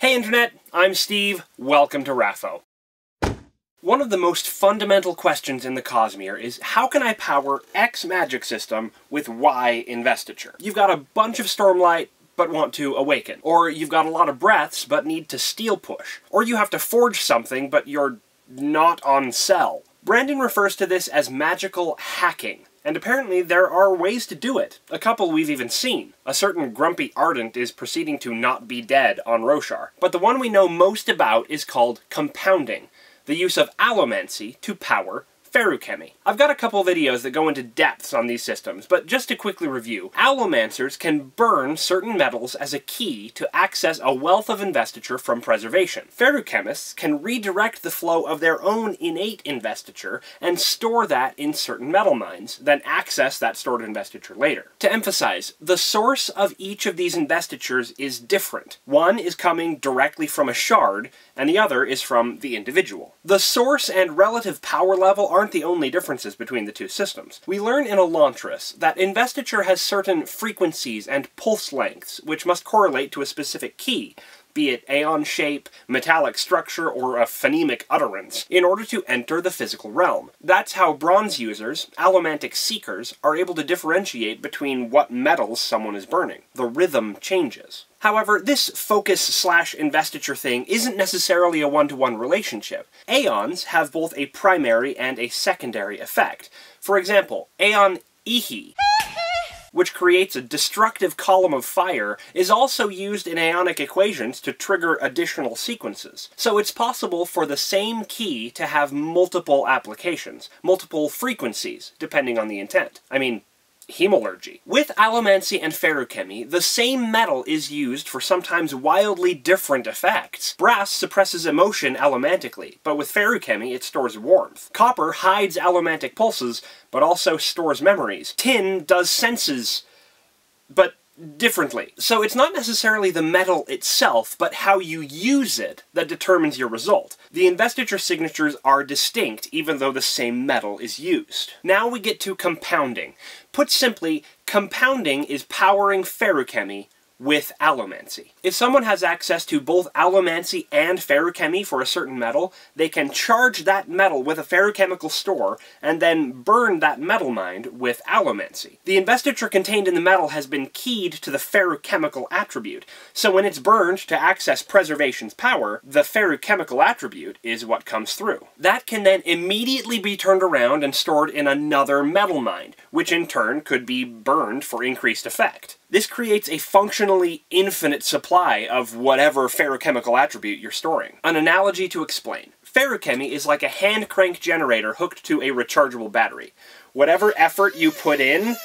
Hey Internet, I'm Steve, welcome to RAFO. One of the most fundamental questions in the Cosmere is how can I power X magic system with Y investiture? You've got a bunch of Stormlight, but want to awaken. Or you've got a lot of breaths, but need to steel push. Or you have to forge something, but you're not on Sel. Brandon refers to this as magical hacking. And apparently there are ways to do it. A couple we've even seen. A certain grumpy Ardent is proceeding to not be dead on Roshar. But the one we know most about is called compounding, the use of allomancy to power feruchemy. I've got a couple videos that go into depths on these systems, but just to quickly review, allomancers can burn certain metals as a key to access a wealth of investiture from preservation. Feruchemists can redirect the flow of their own innate investiture and store that in certain metal minds, then access that stored investiture later. To emphasize, the source of each of these investitures is different. One is coming directly from a shard, and the other is from the individual. The source and relative power level aren't the only differences between the two systems. We learn in Elantris that investiture has certain frequencies and pulse lengths, which must correlate to a specific key, be it aon shape, metallic structure, or a phonemic utterance, in order to enter the physical realm. That's how bronze users, allomantic seekers, are able to differentiate between what metals someone is burning. The rhythm changes. However, this focus slash investiture thing isn't necessarily a one-to-one -one relationship. Aons have both a primary and a secondary effect. For example, Aon Ihi which creates a destructive column of fire, is also used in aonic equations to trigger additional sequences. So it's possible for the same key to have multiple applications, multiple frequencies, depending on the intent. I mean, hemalurgy. With allomancy and feruchemy, the same metal is used for sometimes wildly different effects. Brass suppresses emotion allomantically, but with feruchemy it stores warmth. Copper hides allomantic pulses, but also stores memories. Tin does senses, but differently. So it's not necessarily the metal itself, but how you use it that determines your result. The investiture signatures are distinct, even though the same metal is used. Now we get to compounding. Put simply, compounding is powering feruchemy with allomancy. If someone has access to both allomancy and feruchemy for a certain metal, they can charge that metal with a feruchemical store and then burn that metal mind with allomancy. The investiture contained in the metal has been keyed to the feruchemical attribute, so when it's burned to access preservation's power, the feruchemical attribute is what comes through. That can then immediately be turned around and stored in another metal mind, which in turn could be burned for increased effect. This creates a functionally infinite supply of whatever feruchemical attribute you're storing. An analogy to explain. Feruchemy is like a hand crank generator hooked to a rechargeable battery. Whatever effort you put in,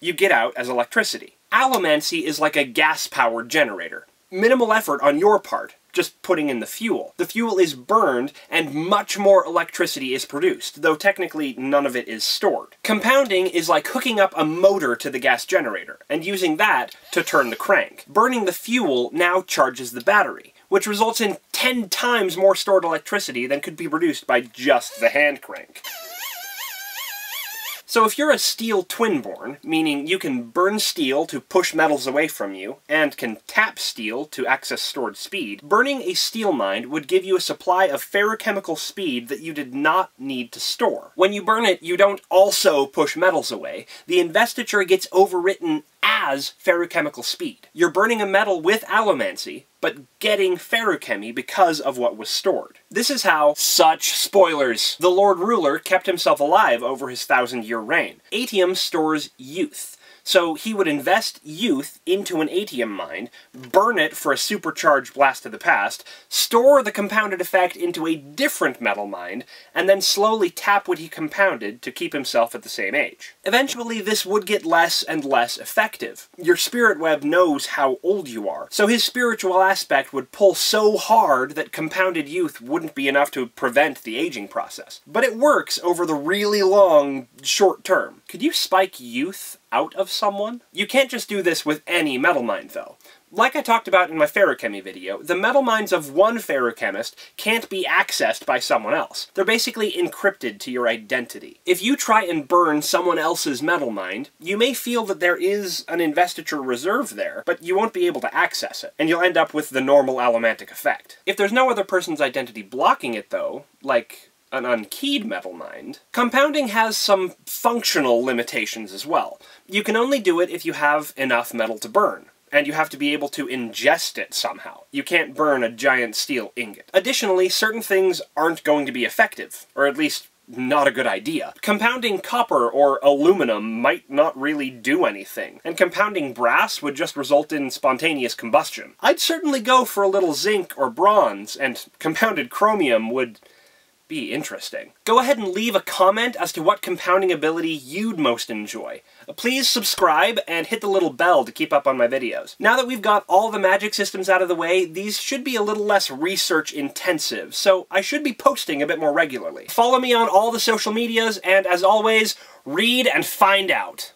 you get out as electricity. Allomancy is like a gas-powered generator. Minimal effort on your part, just putting in the fuel. The fuel is burned, and much more electricity is produced, though technically none of it is stored. Compounding is like hooking up a motor to the gas generator, and using that to turn the crank. Burning the fuel now charges the battery, which results in 10 times more stored electricity than could be produced by just the hand crank. So if you're a steel twinborn, meaning you can burn steel to push metals away from you, and can tap steel to access stored speed, burning a steel mind would give you a supply of feruchemical speed that you did not need to store. When you burn it, you don't also push metals away. The investiture gets overwritten as feruchemical speed. You're burning a metal with allomancy, but getting feruchemy because of what was stored. This is how, such spoilers, the Lord Ruler kept himself alive over his thousand-year reign. Atium stores youth. So he would invest youth into an atium mind, burn it for a supercharged blast of the past, store the compounded effect into a different metal mind, and then slowly tap what he compounded to keep himself at the same age. Eventually, this would get less and less effective. Your spirit web knows how old you are, so his spiritual aspect would pull so hard that compounded youth wouldn't be enough to prevent the aging process. But it works over the really long, short term. Could you spike youth out of someone? You can't just do this with any metal mind, though. Like I talked about in my feruchemy video, the metal minds of one feruchemist can't be accessed by someone else. They're basically encrypted to your identity. If you try and burn someone else's metal mind, you may feel that there is an investiture reserve there, but you won't be able to access it, and you'll end up with the normal allomantic effect. If there's no other person's identity blocking it, though, like an unkeyed metal mind, compounding has some functional limitations as well. You can only do it if you have enough metal to burn and you have to be able to ingest it somehow. You can't burn a giant steel ingot. Additionally, certain things aren't going to be effective, or at least not a good idea. Compounding copper or aluminum might not really do anything, and compounding brass would just result in spontaneous combustion. I'd certainly go for a little zinc or bronze, and compounded chromium would be interesting. Go ahead and leave a comment as to what compounding ability you'd most enjoy. Uh, please subscribe and hit the little bell to keep up on my videos. Now that we've got all the magic systems out of the way, these should be a little less research intensive, so I should be posting a bit more regularly. Follow me on all the social medias, and as always, read and find out.